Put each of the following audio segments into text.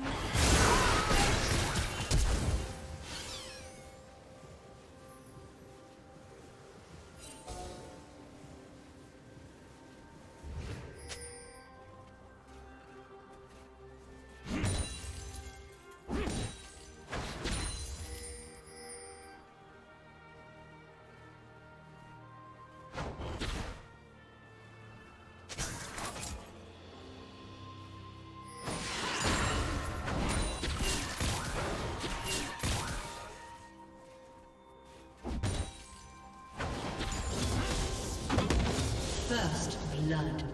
First blood.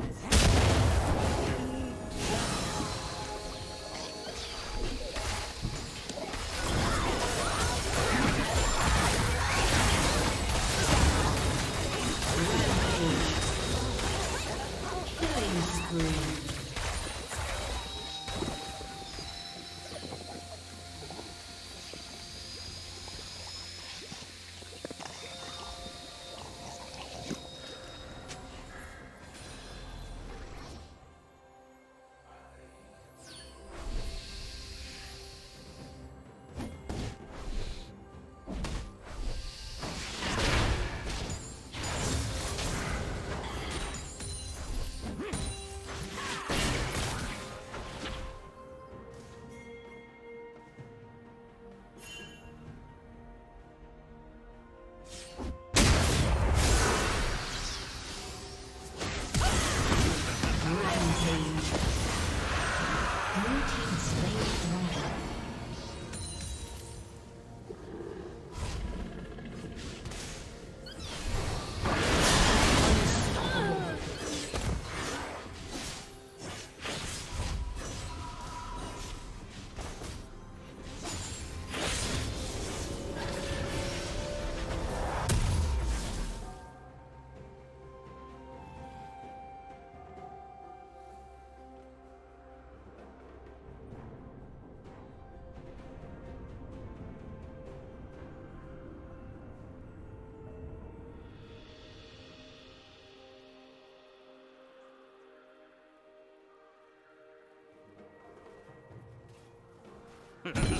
Ha ha ha!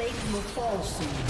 Plate will fall soon.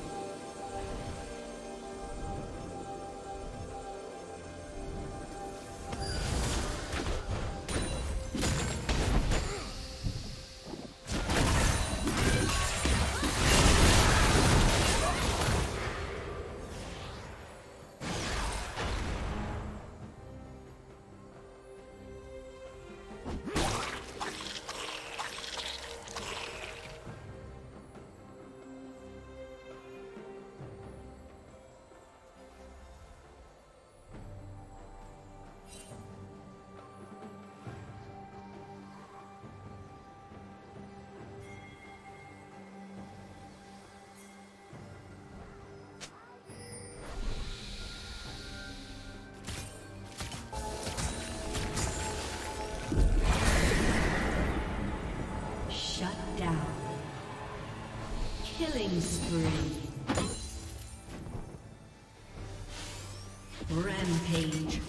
Killing spree. Rampage.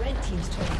Red Team's turret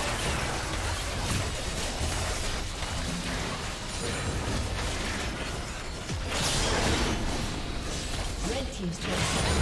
Turret accepted.